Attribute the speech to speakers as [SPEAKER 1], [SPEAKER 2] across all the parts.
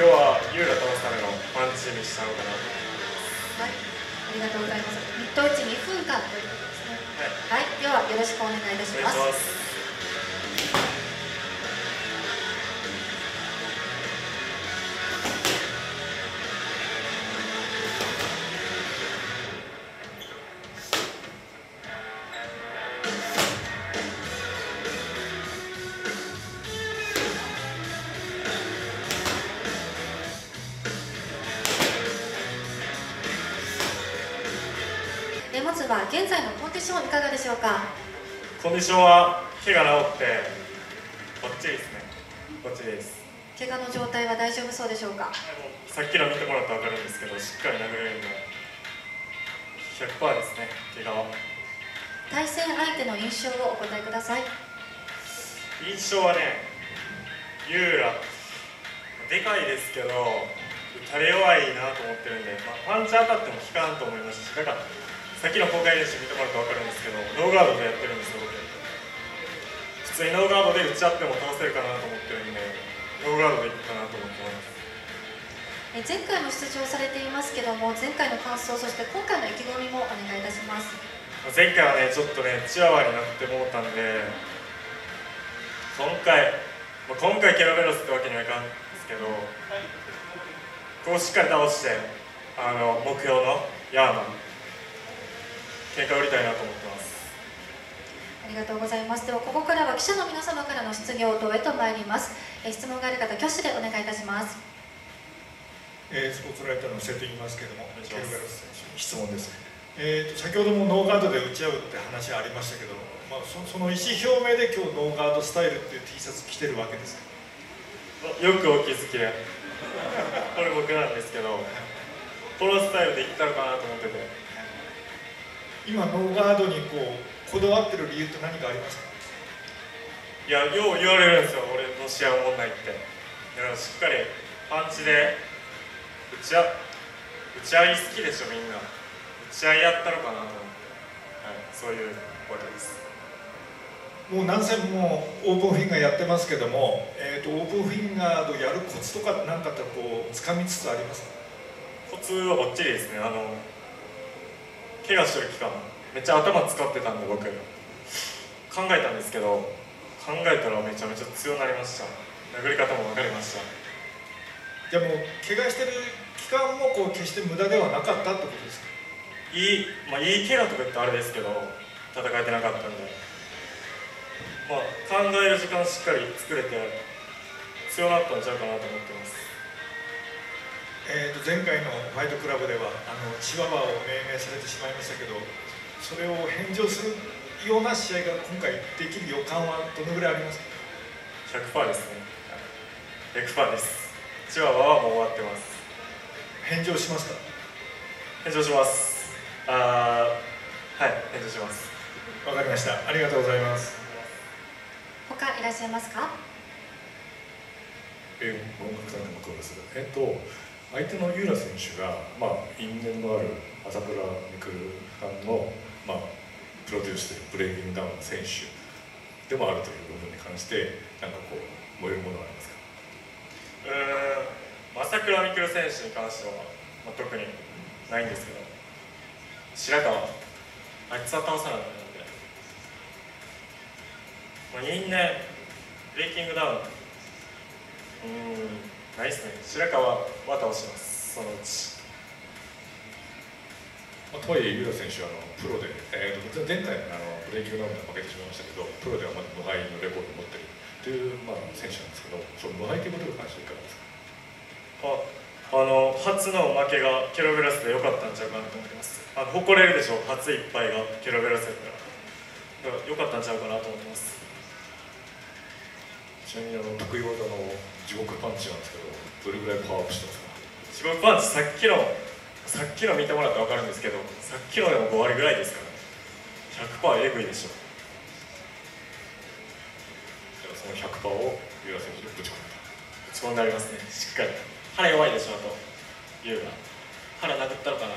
[SPEAKER 1] 今日はユーラ倒すためのパンチにしたのかな
[SPEAKER 2] はい、ありがとうございます。ミット打ち2分間ということですね。はい、ではよろしくお願いいたします。
[SPEAKER 1] します
[SPEAKER 2] えまずは現在のコンディションいかがでしょうか？
[SPEAKER 1] コンディションは怪我治ってこっちですねこっちです
[SPEAKER 2] 怪我の状態は大丈夫そうでしょうか？
[SPEAKER 1] さっきの見てもらったら分かるんですけどしっかり殴れるんで100%ですね怪我は
[SPEAKER 2] 対戦相手の印象をお答えください。
[SPEAKER 1] 印象はねユーラでかいですけど打たれ弱いなと思ってるんで、まあ、パンチ当たっても効かんと思いますしだからさっきの公開練習見てもらうと分かるんですけどノーガードでやってるんですよ僕普通にノーガードで打ち合っても倒せるかなと思ってるんでノーガードでいくかなと思ってます
[SPEAKER 2] え前回も出場されていますけども、前回の感想、そして今回の意気込みもお願いいたします。
[SPEAKER 1] 前回はねちょっとねチワワになってもうたんで今回、まあ、今回ケロベロスってわけにはいかんですけどこうしっかり倒してあの目標のヤーマン結果売りたいなと思ってます
[SPEAKER 2] ありがとうございます。ではここからは記者の皆様からの質疑応答へと参ります。え質問がある方、挙手でお願いいたします。
[SPEAKER 3] えースポーツライターの瀬戸言いますけれども、
[SPEAKER 1] 願いします
[SPEAKER 3] ケルベロス選手に質問です、えーと。先ほどもノーガードで打ち合うって話ありましたけど、まあ、そその意思表明で今日ノーガードスタイルっていう T シャツ着てるわけですか？
[SPEAKER 1] よくお気づきでこれ僕なんですけどこのスタイルでいったのかなと思ってて
[SPEAKER 3] 今ノーガードにこうこだわってる理由って何かありますか？
[SPEAKER 1] いやよう言われるんですよ俺の試合おも。んないってだからしっかりパンチで打ち合打ち合い好きでしょみんな打ち合いやったのかなと思って、はい、そういうことです
[SPEAKER 3] もう何戦もオープンフィンガーやってますけども、えー、とオープンフィンガーのやるコツとか何かってこう掴みつつありますか
[SPEAKER 1] コツはばっちりですねあの怪我してる期間めっちゃ頭使ってたんで僕考えたんですけど考えたらめちゃめちゃ強くなりました。殴り方も分かりました。
[SPEAKER 3] じゃあもう怪我してる期間もこう決して無駄ではなかったってことですか？
[SPEAKER 1] いい、まあ、いい怪我とか言ってあれですけど戦えてなかったんで、まあ、考える時間しっかり作れて強くなったんちゃうかなと思ってます
[SPEAKER 3] えー、と前回のファイトクラブではあのチワワを命名されてしまいましたけどそれを返上するような試合が今回できる予感はどのぐらいありますか
[SPEAKER 1] ？100%ですね。100%です。チワワはもう終わってます。
[SPEAKER 3] 返上しますか？
[SPEAKER 1] 返上します。あーはい返上します。
[SPEAKER 3] わかりました。ありがとうございます。
[SPEAKER 2] 他いらっしゃいますか？
[SPEAKER 4] えー、音楽団の向こうです。えっと、相手のユーラ選手が、まあ、因縁のある朝倉未来さんの、まあ、プロデュースしているブレイキングダウン選手でもあるという部分に関して、なんかこう、燃えるものはありますか？
[SPEAKER 1] うん朝倉未来選手に関しては、まあ、特にないんですけど白川あいつは倒さないと思うんで、まあ、因縁ブレイキングダウン。うん。ないですね白川は倒しますそのうち。
[SPEAKER 4] まあ、とはいえ、ユーラ選手はあのプロで、えーと、前回あのブレイキングダウンで負けてしまいましたけど、プロではまだ無敗のレコードを持っているという、まあ、選手なんですけど、その無敗ということに関してはいかがです。か
[SPEAKER 1] ああの初の負けがケロベラスで良かったんちゃうかなと思ってます。あの誇れるでしょ初一敗がケロベラスやから良かったんちゃうかなと思ってます。
[SPEAKER 4] ちなみにあの得意技の地獄パンチなんですけど、どれぐらいパワーアップしてますか？
[SPEAKER 1] 地獄パンチさっきのさっきの見てもらったら分かるんですけどさっきのでも5割ぐらいですから100%エグいでしょ
[SPEAKER 4] じゃあその100%をユーラ選手にぶち込んだ。
[SPEAKER 1] 打ち込んでありますね。しっかり。腹弱いでしょあと。言うが。腹殴ったのかな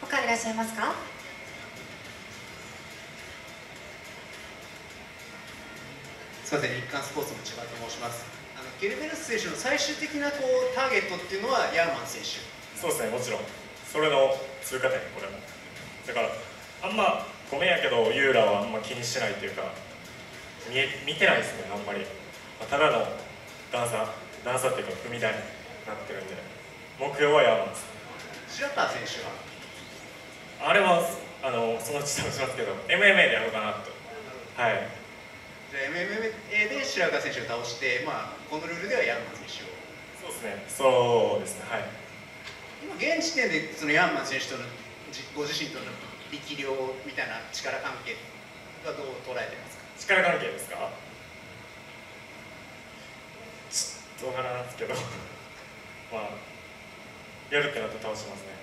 [SPEAKER 2] 他いらっしゃいますか？
[SPEAKER 5] すみません日刊スポーツの千葉と申します。あのゲルベルス選手の最終的なこうターゲットっていうのはヤーマン選手。
[SPEAKER 1] そうですねもちろん。それの通過点これも。だからあんまごめんやけどユーラはあんま気にしてないっていうか見え見てないですねあんまり、まあただの段差段差っていうか踏み台になってるんで。目標はヤーマンです。
[SPEAKER 5] 白川選手は？
[SPEAKER 1] あれはあのそのうち倒しますけど MMA でやろうかなと。はい
[SPEAKER 5] じゃあ MMA で白川選手を倒して、まあ、このルールではヤーマン選手を。
[SPEAKER 1] そうですね。そうですね。はい。
[SPEAKER 5] 今現時点でそのヤーマン選手とのじご自身との力量みたいな力関係はどう捉えてますか？
[SPEAKER 1] 力関係ですか？ちょっとわからんですけど。まあやるってなったら倒しますね。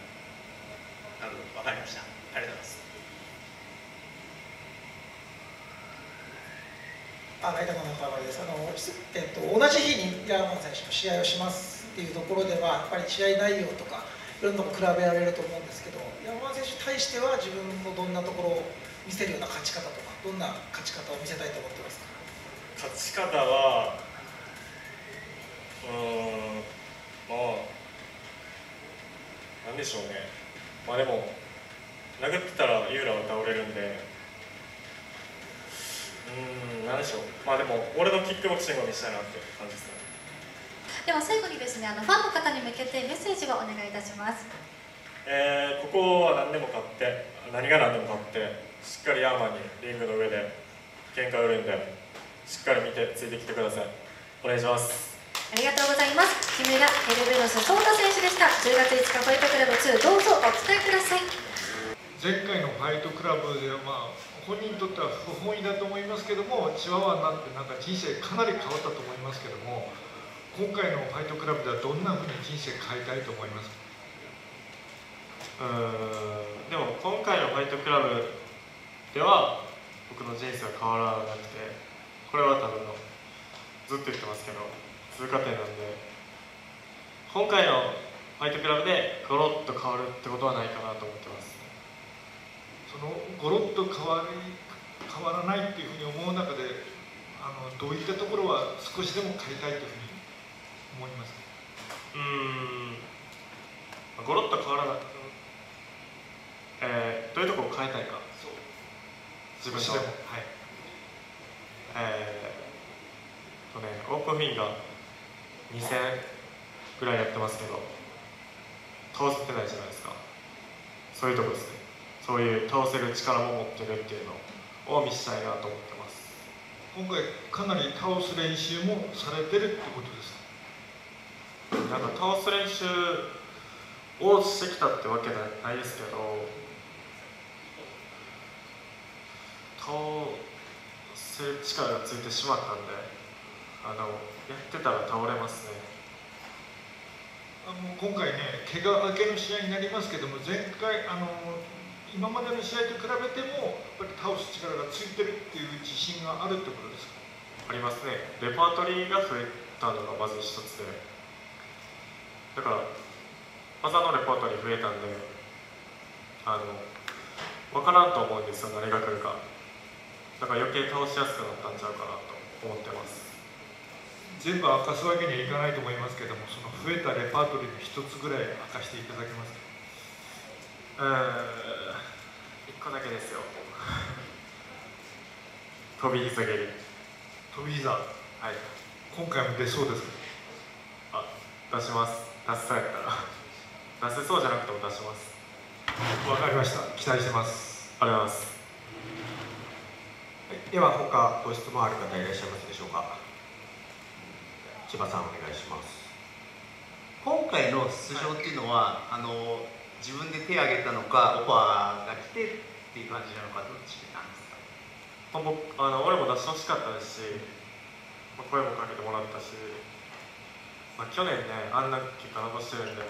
[SPEAKER 5] なるほど。わかりました。ありがとうございます
[SPEAKER 6] あライターの中村ですあの、えっと、同じ日にヤーマン選手と試合をしますっていうところではやっぱり試合内容とかいろんなとこ比べられると思うんですけどヤーマン選手に対しては自分のどんなところを見せるような勝ち方とかどんな勝ち方を見せたいと思ってますか？
[SPEAKER 1] 勝ち方はうんまあなんでしょうね。まあでも殴ってたらユーラは倒れるんでうーんなんでしょう？まあでも俺のキックボクシングを見せたいなって感じですね。
[SPEAKER 2] では最後にですねあのファンの方に向けてメッセージをお願いいたします。
[SPEAKER 1] えーここは何でも勝って何が何でも勝ってしっかりヤーマンにリングの上で喧嘩売るんでしっかり見てついてきてください。お願いします。
[SPEAKER 2] ありがとうございます。木村エルベロスソータ選手でした。10月5日ファイトクラブ2どうぞお伝えください。
[SPEAKER 3] 前回のファイトクラブではまあ本人にとっては不本意だと思いますけどもチワワになってなんか人生かなり変わったと思いますけども今回のファイトクラブではどんなふうに人生変えたいと思います？
[SPEAKER 1] うんでも今回のファイトクラブでは僕の人生は変わらなくてこれは多分のずっと言ってますけど通過点なんで今回のファイトクラブでゴロッと変わるってことはないかなと思ってます。
[SPEAKER 3] そのゴロッと変わり変わらないっていうふうに思う中であのどういったところは少しでも変えたいというふうに思いますか？
[SPEAKER 1] うーん。ゴロッと変わらない、えーどういうところを変えたいか？自分の。
[SPEAKER 3] 少しでも。はい。
[SPEAKER 1] えーとねオープンフィンガー2戦ぐらいやってますけど倒せてないじゃないですか。そういうとこですねそういう倒せる力も持ってるっていうのを見せたいなと思ってます。
[SPEAKER 3] 今回かなり倒す練習もされてるってことですか？
[SPEAKER 1] なんか倒す練習をしてきたってわけじゃないですけど倒せる力がついてしまったんであのやってたら倒れますね。
[SPEAKER 3] あの今回ね怪我明けの試合になりますけども前回あの今までの試合と比べてもやっぱり倒す力がついてるっていう自信があるってことですか？
[SPEAKER 1] ありますね。レパートリーが増えたのがまず一つで。だから技のレパートリー増えたんであの分からんと思うんですよ何が来るか。だから余計倒しやすくなったんちゃうかなと思ってます。
[SPEAKER 3] 全部明かすわけにはいかないと思いますけどもその増えたレパートリーの一つぐらい明かしていただけますか？
[SPEAKER 1] うーん1個だけですよ。飛び膝蹴り。
[SPEAKER 3] 飛び膝。
[SPEAKER 1] はい。
[SPEAKER 3] 今回も出そうですか？
[SPEAKER 1] あ出します。出せそうやったら。出せそうじゃなくても出します。
[SPEAKER 3] わかりました。期待してます。
[SPEAKER 1] ありがとうございます。
[SPEAKER 7] では他ご質問ある方いらっしゃいますでしょうか？千葉さんお願いします。
[SPEAKER 5] 今回の出場っていうのはあの自分で手を挙げたのかオファーが来てっていう感じなのかどっちなんですか？
[SPEAKER 1] まあ、僕あの俺も出してほしかったですし、まあ、声もかけてもらったし、まあ、去年ねあんな結果残してるんで、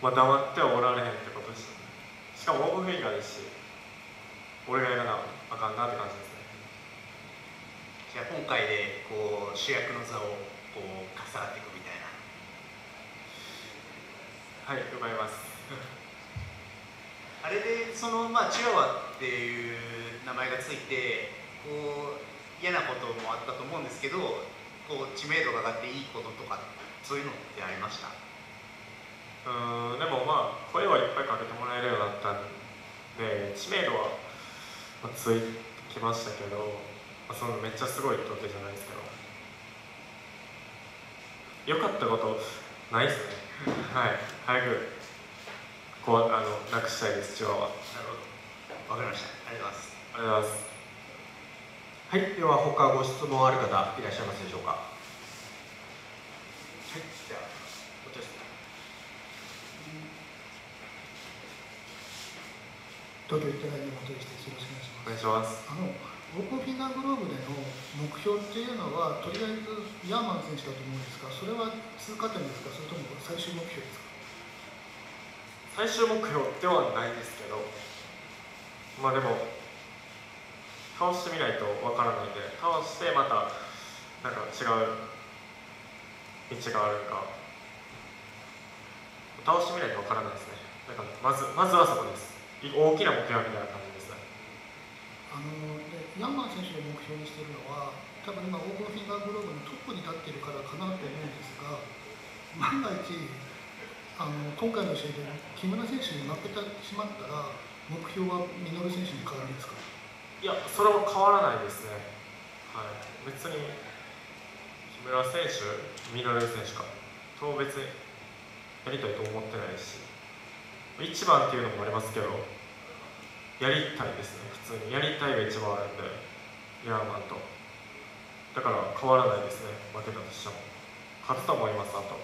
[SPEAKER 1] まあ、黙ってはおられへんってことですよね。しかもオープンフィギュアですし俺がやらなあかんなって感じですね。
[SPEAKER 5] じゃあ今回でこう主役の座をこうかっさらっていくみたいな。
[SPEAKER 1] はい伺います
[SPEAKER 5] あれでそのまあチワワっていう名前がついてこう嫌なこともあったと思うんですけどこう知名度が上がっていいこととかそういうのってありました？
[SPEAKER 1] うんでもまあ声はいっぱいかけてもらえるようになったんで知名度は、ついてきましたけど、まあ、そのめっちゃすごいってわけじゃないですけど。良かったことないですね。はい早くこうあのなくしたいですチワワ
[SPEAKER 5] なるほどわかりましたありがとうございます
[SPEAKER 1] ありがとうございます
[SPEAKER 7] はい、では他ご質問ある方いらっしゃいますでしょうか？はい、じゃあこちらです。
[SPEAKER 8] 東京行ったら今本です。よろしくお願いし
[SPEAKER 1] お
[SPEAKER 8] ます。
[SPEAKER 1] 願いします
[SPEAKER 8] あのオープンフィンガーグローブでの目標っていうのはとりあえずヤーマン選手だと思うんですが、それは通過点ですか、それとも最終目標ですか？
[SPEAKER 1] 最終目標ではないですけどまあでも倒してみないとわからないんで倒してまたなんか違う道があるか。倒してみないとわからないですね。だからまずまずはそこです。大きな目標みたいな感じですね。
[SPEAKER 8] あのでヤーマン選手を目標にしているのは、多分今オープンフィンガーグローブのトップに立っているからかなと思うんですが、万が一あの今回の試合で木村選手に負けてしまったら目標はミノル選手に変わるんですか？
[SPEAKER 1] いやそれは変わらないですね。はい。別に木村選手ミノル選手か。と別にやりたいと思ってないし。一番っていうのもありますけどやりたいですね普通に。やりたいが一番あるんでイヤーマンと。だから変わらないですね負けたとしても。勝つと思いますあと。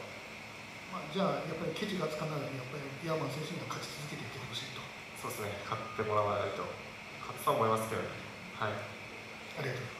[SPEAKER 8] まあ、じゃあやっぱりケチがつかないようにやっぱりヤーマン選手には勝ち続けていってほしいと。
[SPEAKER 1] そうですね勝ってもらわないと勝つと思いますけどねはい
[SPEAKER 8] ありがとうございます。